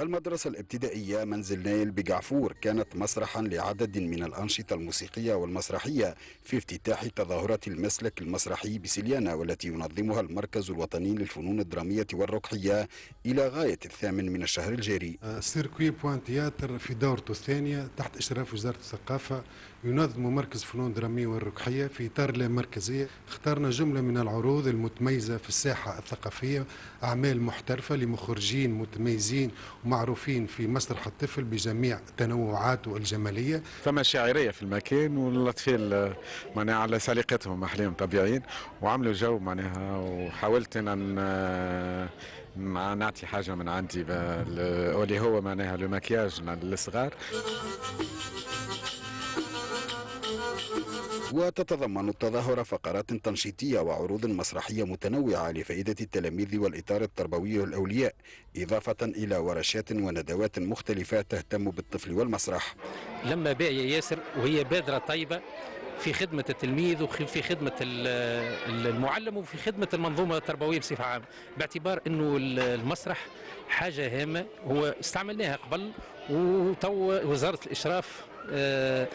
المدرسة الابتدائية منزل نايل بقعفور كانت مسرحا لعدد من الأنشطة الموسيقية والمسرحية في افتتاح تظاهرة المسلك المسرحي بسليانة والتي ينظمها المركز الوطني للفنون الدرامية والركحية إلى غاية الثامن من الشهر الجاري. circuit بوان théâtre في دورته الثانية تحت إشراف وزارة الثقافة ينظم مركز فنون درامية والركحية في إطار مركزية اخترنا جملة من العروض المتميزة في الساحة الثقافية أعمال محترفة لمخرجين متميزين ومعروفين في مسرح الطفل بجميع تنوعاته الجمالية. فما شاعرية في المكان والأطفال معناها على سليقتهم أحلام طبيعيين وعملوا جو معناها وحاولت أن نعطي حاجة من عندي اللي هو معناها لو مكياج للصغار. وتتضمن التظاهرة فقرات تنشيطية وعروض مسرحية متنوعة لفائدة التلاميذ والإطار التربوي والأولياء إضافة إلى ورشات وندوات مختلفة تهتم بالطفل والمسرح. لما باقي ياسر وهي بادرة طيبة في خدمة التلميذ وفي خدمة المعلم وفي خدمة المنظومة التربوية بصفة عامة. باعتبار أنه المسرح حاجة هامة هو استعملناها قبل وتو وزارة الإشراف آه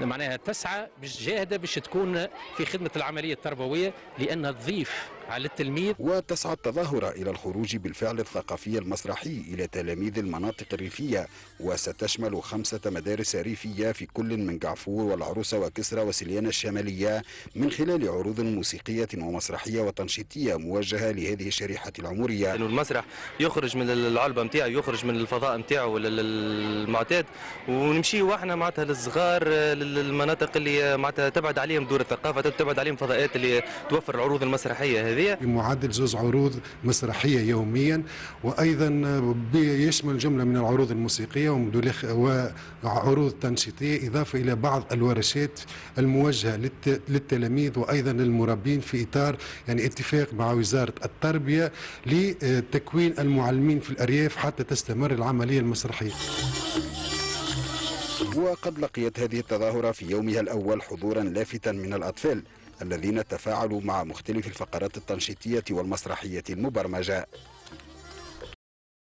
معناها تسعى باش جاهده باش تكون في خدمة العملية التربوية لانها تضيف على التلميذ. وتسعى التظاهرة إلى الخروج بالفعل الثقافي المسرحي إلى تلاميذ المناطق الريفية وستشمل خمسة مدارس ريفية في كل من جعفور والعروسة وكسرى وسليانة الشمالية من خلال عروض موسيقية ومسرحية وتنشيطية موجهة لهذه الشريحة العمرية. إنه المسرح يخرج من العلبة نتاعو يخرج من الفضاء نتاعو المعتاد ونمشي وإحنا معناتها للصغار للمناطق اللي معناتها تبعد عليهم دور الثقافة تبعد عليهم فضاءات اللي توفر العروض المسرحية هذه. هذه. بمعدل زوج عروض مسرحية يوميا وأيضا يشمل جملة من العروض الموسيقية وعروض تنشيطية إضافة إلى بعض الورشات الموجهة للتلاميذ وأيضا للمربين في إطار يعني اتفاق مع وزارة التربية لتكوين المعلمين في الأرياف حتى تستمر العملية المسرحية. وقد لقيت هذه التظاهرة في يومها الأول حضورا لافتا من الأطفال. الذين تفاعلوا مع مختلف الفقرات التنشيطية والمسرحية المبرمجة.